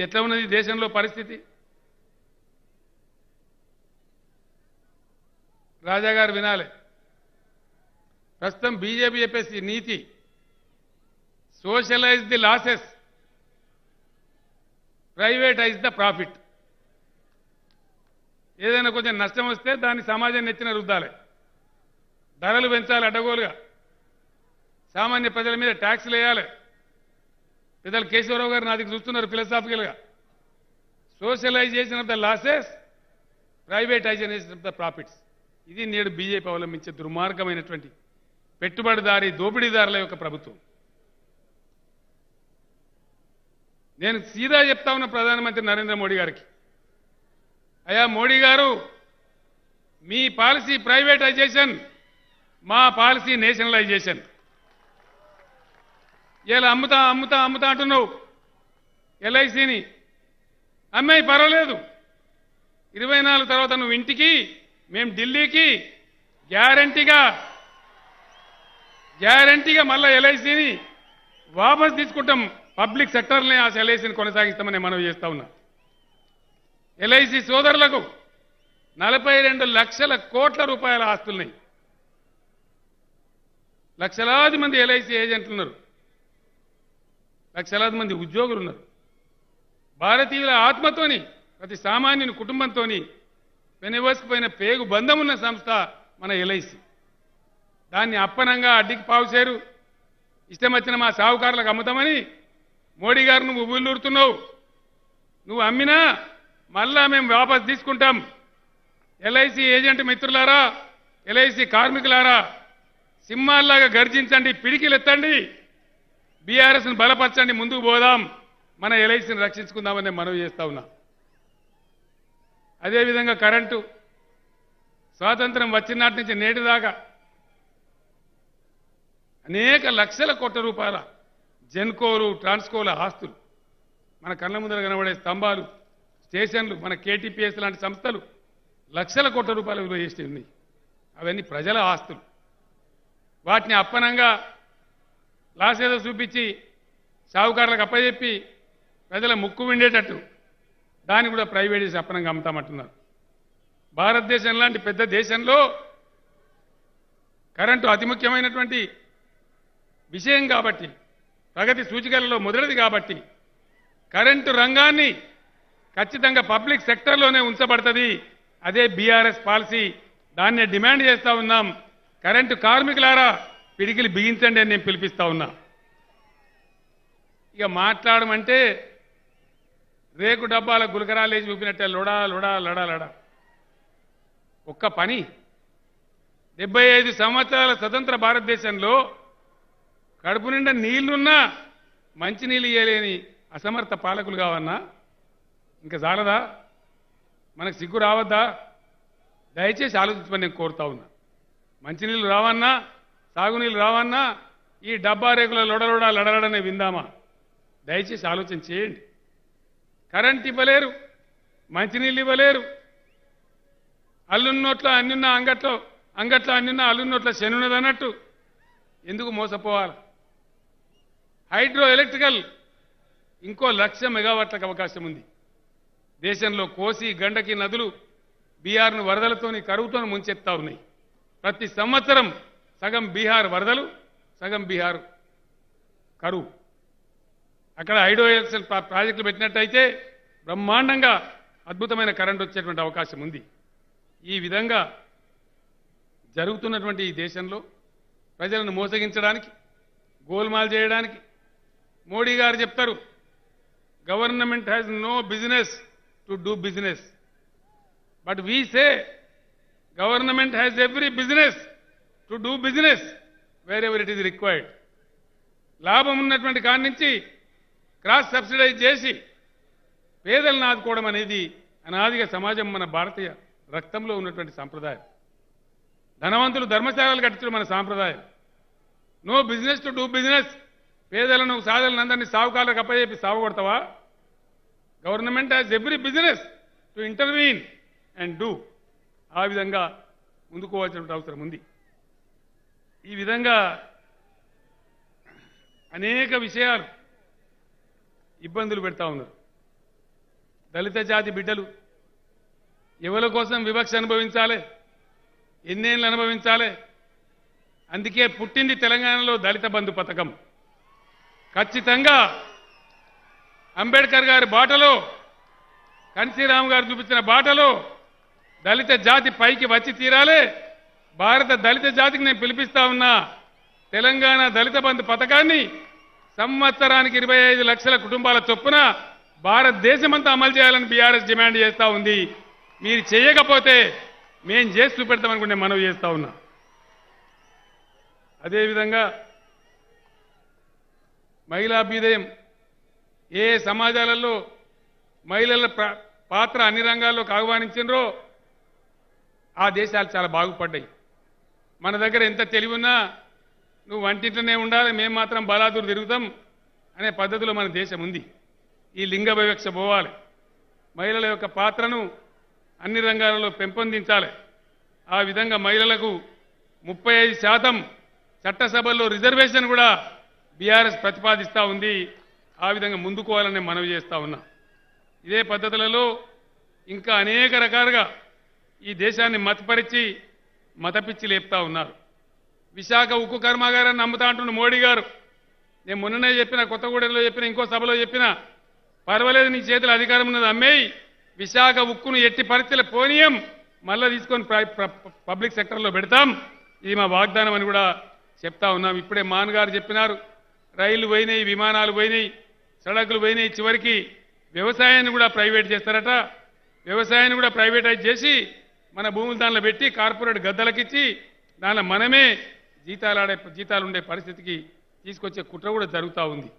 ఇది ఎట్లా ఉన్నది? దేశంలో పరిస్థితి? రాజా గారు వినాలి. ప్రస్తుతం బీజేపీ చెప్పేసి నీతి. Socialize the losses. Privatize the profit. ఏదైనా కొంచెం నష్టం వస్తే దాన్ని సమాజం నెచ్చిన రుద్దాలి. ధరలు పెంచాలి అడ్డగోలుగా. సామాన్య ప్రజల మీద ట్యాక్స్లు వేయాలి. పెద్దలు కేశవరావు గారు నాది చూస్తున్నారు ఫిలసాఫికల్గా socialization of the losses privatization of the profits ఇది నేడు బీజేపీ అవలంబించే దుర్మార్గమైనటువంటి పెట్టుబడిదారి దోపిడీదారుల యొక్క ప్రభుత్వం. నేను సీదా చెప్తా ఉన్న ప్రధానమంత్రి నరేంద్ర మోడీ గారికి అయా మోడీ గారు మీ పాలసీ ప్రైవేటైజేషన్ మా పాలసీ నేషనలైజేషన్. ఇలా అమ్ముతా అమ్ముతా అమ్ముతా అంటున్నావు? ఎల్ఐసిని. అమ్మాయి పర్వాలేదు. ఇరవై నాలుగు తర్వాత నువ్వు ఇంటికి మేము ఢిల్లీకి గ్యారంటీగా గ్యారంటీగా మళ్ళా ఎల్ఐసిని వాపస్ తీసుకుంటాం. పబ్లిక్ సెక్టర్ని ఆ ఎల్ఐసిని కొనసాగిస్తామని మనవి చేస్తా ఉన్నా. ఎల్ఐసి సోదరులకు నలభై రెండు లక్షల కోట్ల రూపాయల ఆస్తులున్నాయి. లక్షలాది మంది ఎల్ఐసి ఏజెంట్లు ఉన్నారు లక్షలాది మంది ఉద్యోగులు ఉన్నారు భారతీయుల ఆత్మతోని ప్రతి సామాన్యుని కుటుంబంతోని వెనవసిపోయిన పేగు బంధం ఉన్న సంస్థ మన ఎల్ఐసి. దాన్ని అప్పనంగా అడ్డికి పావుసేరు ఇష్టం వచ్చిన మా సావుకారులకు అమ్ముతామని మోడీ గారు నువ్వు ఊళ్ళూరుతున్నావు. నువ్వు అమ్మినా మళ్ళా మేము వాపస్ తీసుకుంటాం. ఎల్ఐసి ఏజెంట్ మిత్రులారా ఎల్ఐసి కార్మికులారా సింహాల్లాగా గర్జించండి పిడికిలెత్తండి. బీఆర్ఎస్ని బలపరచండి ముందుకు పోదాం. మన ఎల్ఐసిని రక్షించుకుందామని మనవి చేస్తా ఉన్నా. అదేవిధంగా కరెంటు. స్వాతంత్రం వచ్చినాటి నుంచి నేటి దాకా అనేక లక్షల కోట్ల రూపాయల జెన్కోలు ట్రాన్స్కోల ఆస్తులు మన కళ్ళ ముందర కనబడే స్తంభాలు స్టేషన్లు మన కేటీపీఎస్ లాంటి సంస్థలు లక్షల కోట్ల రూపాయల విలువ చేసి ఉన్నాయి. అవన్నీ ప్రజల ఆస్తులు. వాటిని అప్పనంగా లాసేదో చూపించి సావుకారులకు అప్పచెప్పి ప్రజల ముక్కు విండేటట్టు. దాన్ని కూడా ప్రైవేట్ చేసి అప్పనంగా అమ్ముతామంటున్నారు. భారతదేశం లాంటి పెద్ద దేశంలో కరెంటు అతి ముఖ్యమైనటువంటి విషయం కాబట్టి ప్రగతి సూచికలలో మొదటిది కాబట్టి కరెంటు రంగాన్ని ఖచ్చితంగా పబ్లిక్ సెక్టర్లోనే ఉంచబడుతుంది. అదే బీఆర్ఎస్ పాలసీ. దాన్నే డిమాండ్ చేస్తూ ఉన్నాం. కరెంటు కార్మికులారా పిడికిలు బిగించండి అని నేను పిలిపిస్తా ఉన్నా. ఇక మాట్లాడమంటే రేకు డబ్బాల గులకరాలేసి చూపినట్టే లొడా లొడా లడా లడా. ఒక్క పని. డెబ్బై ఐదు సంవత్సరాల స్వతంత్ర భారతదేశంలో కడుపు నిండా నీళ్ళున్నా మంచినీళ్ళు ఇయ్యలేని అసమర్థ పాలకులు కావన్నా ఇంకా చాలదా మనకు సిగ్గు రావద్దా? దయచేసి ఆలోచించమని నేను కోరుతా ఉన్నా. మంచినీళ్ళు రావన్నా సాగునీళ్ళు రావన్నా ఈ డబ్బా రేకుల లొడలొడ లడలడనే విందామా? దయచేసి ఆలోచన చేయండి. కరెంట్ ఇవ్వలేరు మంచినీళ్ళు ఇవ్వలేరు. అల్లున్నోట్లో అన్నున్న అంగట్లో అంగట్లో అన్నున్న అల్లున్నోట్లో శనున్నది అన్నట్టు ఎందుకు మోసపోవాలి? హైడ్రో ఎలక్ట్రికల్ ఇంకో లక్ష మెగావాట్లకు అవకాశం ఉంది. దేశంలో కోసి గండకి నదులు బీఆర్ను వరదలతోని కరువుతోని ముంచెత్తా ఉన్నాయి. ప్రతి సంవత్సరం సగం బీహార్ వరదలు సగం బీహార్ కరువు. అక్కడ హైడ్రో ఎలక్ట్రికల్ ప్రాజెక్టులు పెట్టినట్టయితే బ్రహ్మాండంగా అద్భుతమైన కరెంట్ వచ్చేటువంటి అవకాశం ఉంది. ఈ విధంగా జరుగుతున్నటువంటి ఈ దేశంలో ప్రజలను మోసగించడానికి గోల్మాల్ చేయడానికి మోడీ గారు చెప్తారు government has no business to do business but we say government has every business to do business wherever it is required లాభం ఉన్నటువంటి కాడి నుంచి క్రాస్ సబ్సిడైజ్ చేసి పేదలను ఆదుకోవడం అనేది అనాదిగా సమాజం మన భారతీయ రక్తంలో ఉన్నటువంటి సాంప్రదాయం. ధనవంతులు ధర్మశాలలు కట్టించడం మన సాంప్రదాయం. No business to do business పేదలను సాధలను అందరినీ సావుకాలకు అప్పచెప్పి సాగుకొడతావా government has every business to intervene and do ఆ విధంగా ముందుకోవాల్సిన అవసరం ఉంది. ఈ విధంగా అనేక విషయాలు ఇబ్బందులు పెడతా ఉన్నారు. దళిత జాతి బిడ్డలు ఎవరి కోసం వివక్ష అనుభవించాలి? ఎన్నేళ్ళు అనుభవించాలి? అందుకే పుట్టింది తెలంగాణలో దళిత బంధు పథకం. ఖచ్చితంగా అంబేద్కర్ గారి బాటలో కన్సీరామ్ గారు చూపించిన బాటలో దళిత జాతి పైకి వచ్చి తీరాలే. భారత దళిత జాతికి నేను పిలిపిస్తా ఉన్నా. తెలంగాణ దళిత బంధు పథకాన్ని సంవత్సరానికి ఇరవై ఐదు లక్షల కుటుంబాల చొప్పున భారతదేశమంతా అమలు చేయాలని బీఆర్ఎస్ డిమాండ్ చేస్తా ఉంది. మీరు చేయకపోతే మేం చేసి చూపెడతామనుకుంటే మనవి చేస్తా ఉన్నా. అదేవిధంగా మహిళాభ్యుదయం ఏ సమాజాలలో మహిళల పాత్ర అన్ని రంగాల్లోకి ఆహ్వానించినరో ఆ దేశాలు చాలా బాగుపడ్డాయి. మన దగ్గర ఎంత తెలివి ఉన్నా నువ్వు వంటింట్లోనే ఉండాలి మేము మాత్రం బలాదూరు తిరుగుతాం అనే పద్ధతిలో మన దేశం ఉంది. ఈ లింగ వివక్ష పోవాలి. మహిళల యొక్క పాత్రను అన్ని రంగాలలో పెంపొందించాలి. ఆ విధంగా మహిళలకు ముప్పై ఐదు శాతం చట్టసభల్లో రిజర్వేషన్ కూడా బీఆర్ఎస్ ప్రతిపాదిస్తూ ఉంది. ఆ విధంగా ముందుకోవాలని మనవి చేస్తూ ఉన్నా. ఇదే పద్ధతులలో ఇంకా అనేక రకాలుగా ఈ దేశాన్ని మతపరిచి మతపిచ్చి లేపుతా ఉన్నారు. విశాఖ ఉక్కు కర్మాగారాన్ని నమ్ముతా అంటున్న మోడీ గారు. నేను మొన్ననే చెప్పిన కొత్తగూడెంలో చెప్పిన ఇంకో సభలో చెప్పిన పర్వాలేదు నీ చేతుల అధికారం ఉన్నది అమ్మేయి. విశాఖ ఉక్కును ఎట్టి పరిస్థితుల పోనీయం. మళ్ళా తీసుకొని ప్ర- పబ్లిక్ సెక్టర్లో పెడతాం. ఇది మా వాగ్దానం అని కూడా చెప్తా ఉన్నాం. ఇప్పుడే మాన్ గారు చెప్పినారు. రైళ్ళు పోయినాయి విమానాలు పోయినాయి సడకులు పోయినాయి చివరికి వ్యవసాయాన్ని కూడా ప్రైవేట్ చేస్తారట. వ్యవసాయాన్ని కూడా ప్రైవేటైజ్ చేసి మన భూములు దానిలో పెట్టి కార్పొరేట్ గద్దలకిచ్చి దానిలో మనమే జీతాలు ఆడే పరిస్థితికి తీసుకొచ్చే కుట్ర కూడా జరుగుతూ ఉంది.